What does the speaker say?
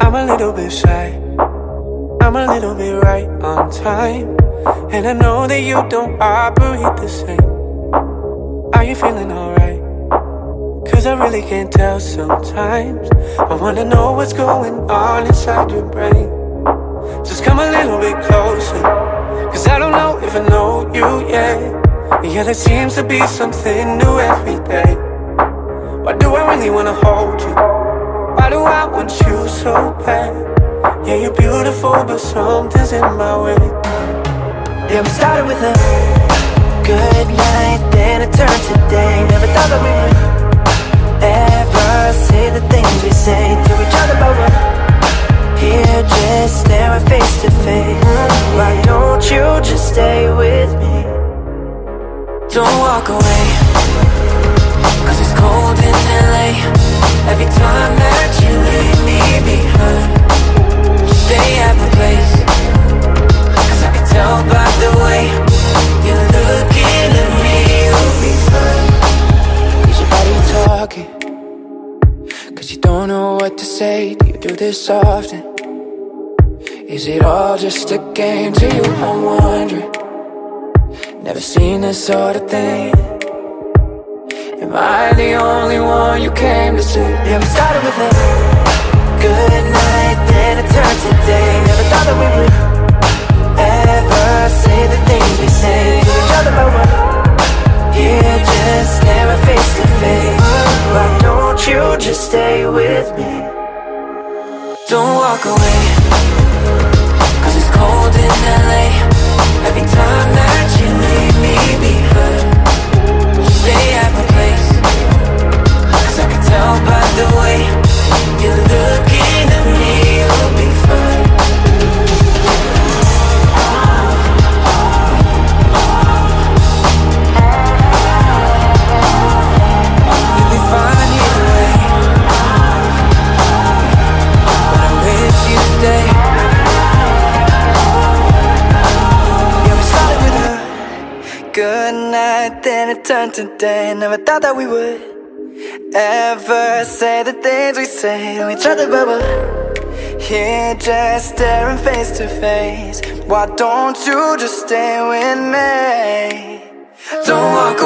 I'm a little bit shy. I'm a little bit right on time. And I know that you don't operate the same. Are you feeling alright? Cause I really can't tell sometimes. I wanna know what's going on inside your brain. Just come a little bit closer. Cause I don't know if I know you yet. Yeah, there seems to be something new every day. Why do I really wanna hold you? Why do I want you so bad? Yeah, you're beautiful, but something's in my way. Yeah, we started with a good night, then it turned to day. Never thought that we would ever say the things we say to each other, but we're here just staring face to face. Why don't you just stay with me? Don't walk away say Do you do this often? Is it all just a game to you? I'm wondering Never seen this sort of thing Am I the only one you came to see? Yeah, we started with a Don't walk away. Cause it's cold in LA Every time that you leave me behind good night, then it turned to day. Never thought that we would ever say the things we say to each other, but we're here just staring face to face. Why don't you just stay with me? Don't